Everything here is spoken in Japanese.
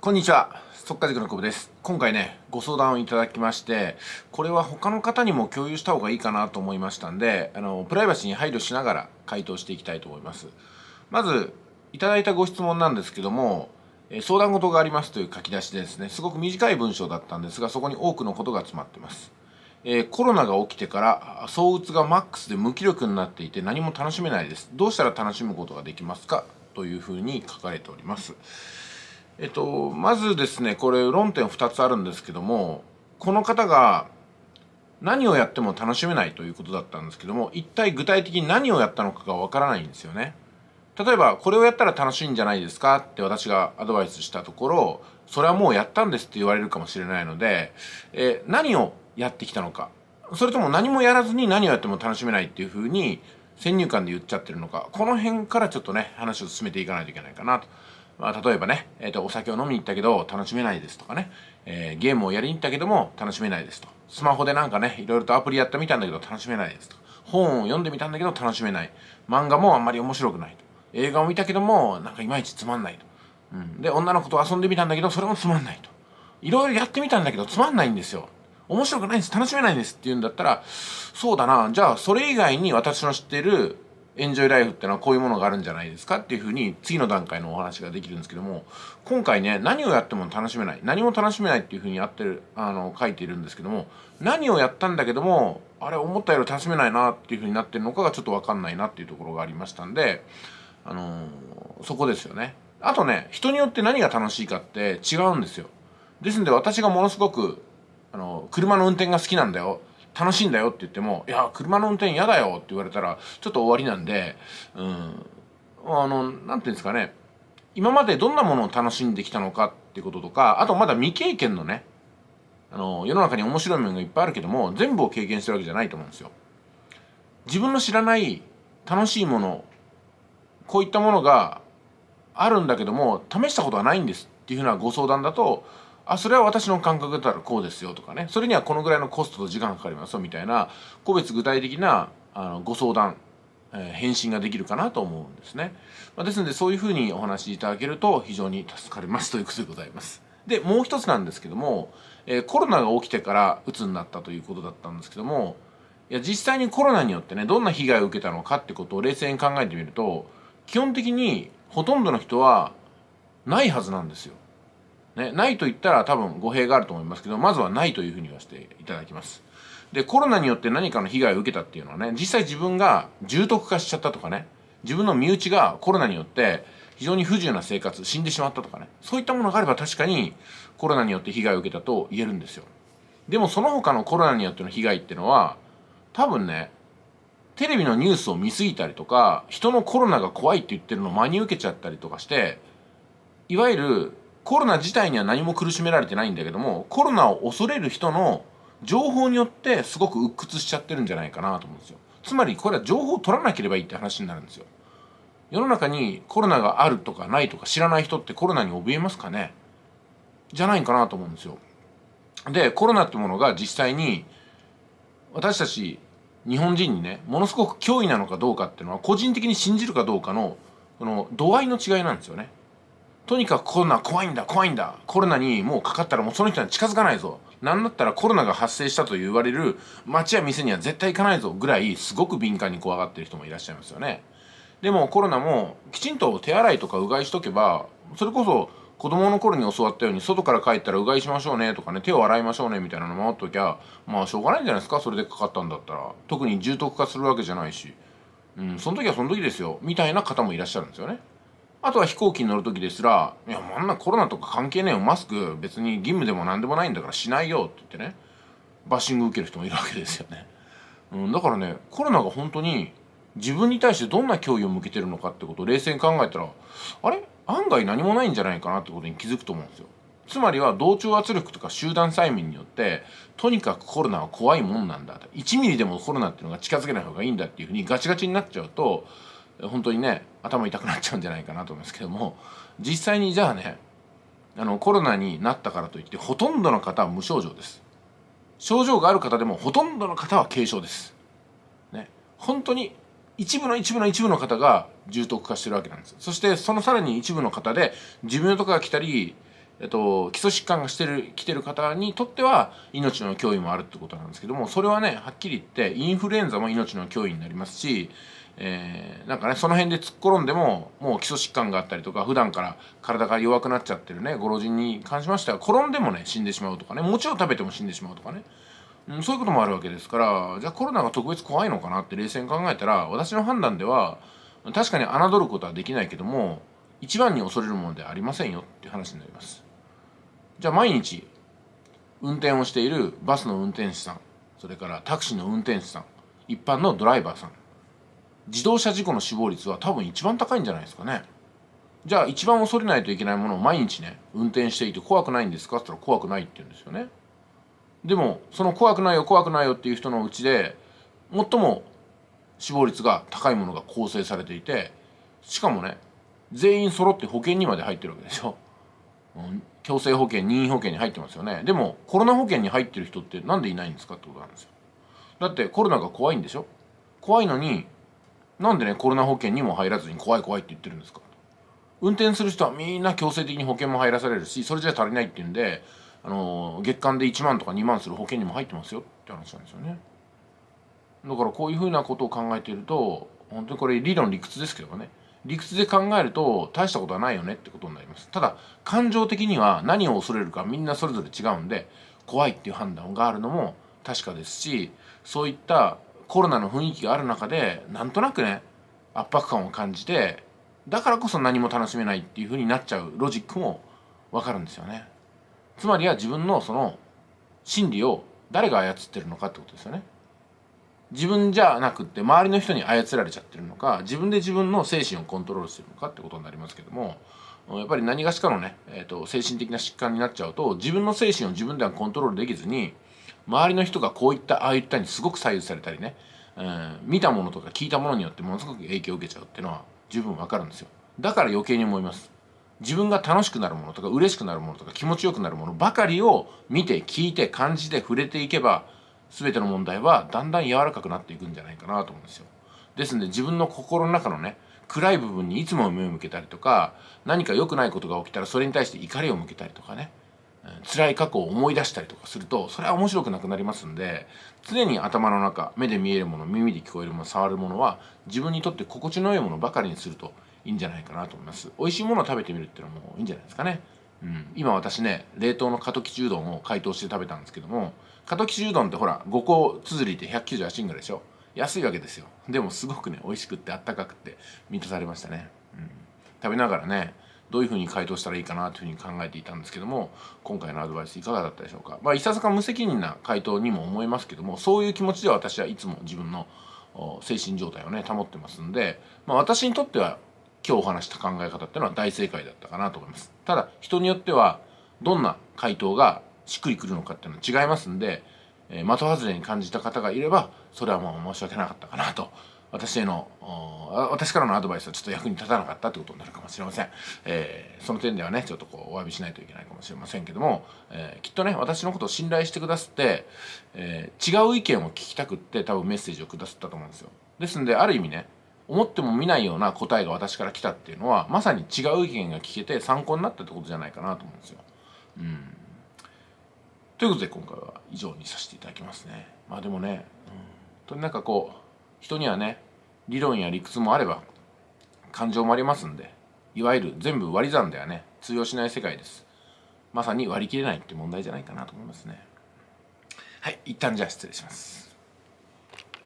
こんにちは。速稼塾の久保です。今回ねご相談をいただきましてこれは他の方にも共有した方がいいかなと思いましたんであのプライバシーに配慮しながら回答していきたいと思います。まずいただいたご質問なんですけども相談事がありますという書き出しでですね。すごく短い文章だったんですがそこに多くのことが詰まってます。えー、コロナが起きてから躁うつがマックスで無気力になっていて何も楽しめないです。どうしたら楽しむことができますか？というふうに書かれております。えっと、まずですねこれ論点2つあるんですけどもこの方が何をやっても楽しめないということだったんですけども一体具体的に何をやったのかがわからないんですよね。例えばこれをやったら楽しいんじゃないですか？って私がアドバイスしたところそれはもうやったんですって言われるかもしれないので、え何をやってきたのか？それとも何もやらずに何をやっても楽しめないっていうふうに先入観で言っちゃってるのかこの辺からちょっとね話を進めていかないといけないかなと。まあ、例えばね、えーと、お酒を飲みに行ったけど楽しめないですとかね、えー、ゲームをやりに行ったけども楽しめないですと。スマホでなんかねいろいろとアプリやってみたんだけど楽しめないですと。本を読んでみたんだけど楽しめない。漫画もあんまり面白くないと。映画を見たけどもなんかいまいちつまんないと、うん、で女の子と遊んでみたんだけどそれもつまんないと。いろいろやってみたんだけどつまんないんですよ。面白くないんです。楽しめないんですって言うんだったらそうだな。じゃあそれ以外に私の知ってるエンジョイライフっていうのはこういうものがあるんじゃないですかっていうふうに次の段階のお話ができるんですけども今回ね何をやっても楽しめない何も楽しめないっていうふうにやってるあの書いているんですけども何をやったんだけどもあれ思ったより楽しめないなっていうふうになってるのかがちょっと分かんないなっていうところがありましたんで、あのー、そこですよね。あとね人によって何が楽しいかって違うんですよ。ですんで私がものすごくあの車の運転が好きなんだよ楽しいんだよって言っても、いや、車の運転嫌だよって言われたら、ちょっと終わりなんで、うん、あの、なんていうんですかね、今までどんなものを楽しんできたのかってこととか、あとまだ未経験のね、あの、世の中に面白い面がいっぱいあるけども、全部を経験してるわけじゃないと思うんですよ。自分の知らない楽しいもの、こういったものがあるんだけども、試したことはないんですっていうふうなご相談だと、あそれは私の感覚だったらこうですよとかね。それにはこのぐらいのコストと時間かかりますよみたいな個別具体的なあのご相談、えー、返信ができるかなと思うんですね、まあ、ですのでそういうふうにお話しいただけると非常に助かりますということでございます。でもう一つなんですけども、えー、コロナが起きてから鬱になったということだったんですけどもいや実際にコロナによってねどんな被害を受けたのかってことを冷静に考えてみると基本的にほとんどの人はないはずなんですよ。ね、ないと言ったら多分語弊があると思いますけどまずはないというふうに言わせていただきます。でコロナによって何かの被害を受けたっていうのはね実際自分が重篤化しちゃったとかね自分の身内がコロナによって非常に不自由な生活死んでしまったとかねそういったものがあれば確かにコロナによって被害を受けたと言えるんですよ。でもその他のコロナによっての被害っていうのは多分ねテレビのニュースを見過ぎたりとか人のコロナが怖いって言ってるのを真に受けちゃったりとかしていわゆるコロナ自体には何も苦しめられてないんだけどもコロナを恐れる人の情報によってすごく鬱屈しちゃってるんじゃないかなと思うんですよ。つまりこれは情報を取らなければいいって話になるんですよ。世の中にコロナがあるとかないとか知らない人ってコロナに怯えますかね？じゃないかなと思うんですよ。でコロナってものが実際に私たち日本人にねものすごく脅威なのかどうかっていうのは個人的に信じるかどうかのこの度合いの違いなんですよね。とにかくコロナ怖いんだ怖いんだ。コロナにもうかかったらもうその人に近づかないぞ。なんだったらコロナが発生したと言われる街や店には絶対行かないぞぐらいすごく敏感に怖がってる人もいらっしゃいますよね。でもコロナもきちんと手洗いとかうがいしとけばそれこそ子供の頃に教わったように外から帰ったらうがいしましょうねとかね手を洗いましょうねみたいなの守っときゃまあしょうがないんじゃないですかそれでかかったんだったら。特に重篤化するわけじゃないし。うんその時はその時ですよみたいな方もいらっしゃるんですよね。あとは飛行機に乗る時ですら「いやあんなコロナとか関係ねえよマスク別に義務でも何でもないんだからしないよ」って言ってねバッシング受ける人もいるわけですよね、うん、だからねコロナが本当に自分に対してどんな脅威を向けてるのかってことを冷静に考えたらあれ？案外何もないんじゃないかなってことに気づくと思うんですよ。つまりは同調圧力とか集団催眠によってとにかくコロナは怖いもんなんだ1ミリでもコロナっていうのが近づけない方がいいんだっていうふうにガチガチになっちゃうと本当にね頭痛くなっちゃうんじゃないかなと思いますけども実際にじゃあねあのコロナになったからといってほとんどの方は無症状です。症状がある方でもほとんどの方は軽症です。ね。本当に一部の一部の一部の方が重篤化してるわけなんです。そしてそのさらに一部の方で寿命とかが来たりえっと、基礎疾患がしてる来てる方にとっては命の脅威もあるってことなんですけどもそれはねはっきり言ってインフルエンザも命の脅威になりますし、えー、なんかねその辺で突っ転んでももう基礎疾患があったりとか普段から体が弱くなっちゃってるねご老人に関しましては転んでもね死んでしまうとかね餅を食べても死んでしまうとかねうん、そういうこともあるわけですからじゃあコロナが特別怖いのかなって冷静に考えたら私の判断では確かに侮ることはできないけども一番に恐れるものではありませんよっていう話になります。じゃあ毎日運転をしているバスの運転手さんそれからタクシーの運転手さん一般のドライバーさん自動車事故の死亡率は多分一番高いんじゃないですかね。じゃあ一番恐れないといけないものを毎日ね運転していて怖くないんですか？って言ったら怖くないって言うんですよね。でもその怖くないよ怖くないよっていう人のうちで最も死亡率が高いものが構成されていてしかもね全員揃って保険にまで入ってるわけでしょ、強制保険任意保険に入ってますよね。でもコロナ保険に入ってる人って何でいないんですかってことなんですよ。だってコロナが怖いんでしょ。怖いのになんでねコロナ保険にも入らずに怖い怖いって言ってるんですか。運転する人はみんな強制的に保険も入らされるしそれじゃ足りないっていうんであの月間で1万とか2万する保険にも入ってますよって話なんですよね。だからこういうふうなことを考えていると本当にこれ理論理屈ですけどね。理屈で考えると大したことはないよねってことになりますただ感情的には何を恐れるかみんなそれぞれ違うんで怖いっていう判断があるのも確かですしそういったコロナの雰囲気がある中でなんとなくね圧迫感を感じてだからこそ何も楽しめないっていうふうになっちゃうロジックもわかるんですよね。つまりは自分のその心理を誰が操ってるのかってことですよね自分じゃなくって周りの人に操られちゃってるのか自分で自分の精神をコントロールしてるのかってことになりますけどもやっぱり何がしかのね、えーと、精神的な疾患になっちゃうと自分の精神を自分ではコントロールできずに周りの人がこういったああいったにすごく左右されたりね、えー、見たものとか聞いたものによってものすごく影響を受けちゃうっていうのは十分わかるんですよ。だから余計に思います。自分が楽しくなるものとか嬉しくなるものとか気持ちよくなるものばかりを見て聞いて感じて触れていけば全ての問題はだんだん柔らかくなっていくんじゃないかなと思うんですよ。ですので自分の心の中のね暗い部分にいつも目を向けたりとか何か良くないことが起きたらそれに対して怒りを向けたりとかね辛い過去を思い出したりとかするとそれは面白くなくなりますんで常に頭の中目で見えるもの耳で聞こえるもの触るものは自分にとって心地の良いものばかりにするといいんじゃないかなと思います美味しいものを食べてみるっていうのもいいんじゃないですかね、うん、今私ね冷凍の加藤吉うどんを解凍して食べたんですけども加藤吉うどんってほら5個つづりで198円ぐらいでしょ？安いわけですよ。でもすごくね美味しくってあったかくて満たされましたね、うん、食べながらねどういうふうに回答したらいいかなというふうに考えていたんですけども今回のアドバイスいかがだったでしょうか？まあいささか無責任な回答にも思いますけどもそういう気持ちで私はいつも自分の精神状態をね保ってますんで、まあ、私にとっては今日お話した考え方っていうのは大正解だったかなと思います。ただ人によってはどんな回答がしっくりくるのかっていうのは違いますんで、えー、的外れに感じた方がいればそれはもう申し訳なかったかなと私への私からのアドバイスはちょっと役に立たなかったということになるかもしれません、えー、その点ではねちょっとこうお詫びしないといけないかもしれませんけども、えー、きっとね私のことを信頼してくださって、えー、違う意見を聞きたくって多分メッセージをくださったと思うんですよ。ですんである意味ね思っても見ないような答えが私から来たっていうのはまさに違う意見が聞けて参考になったってことじゃないかなと思うんですよ。うん、ということで今回は以上にさせていただきますね。まあでもね、うん、とになんかこう人にはね理論や理屈もあれば感情もありますんでいわゆる全部割り算ではね通用しない世界です。まさに割り切れないって問題じゃないかなと思いますね。はい、一旦じゃあ失礼します。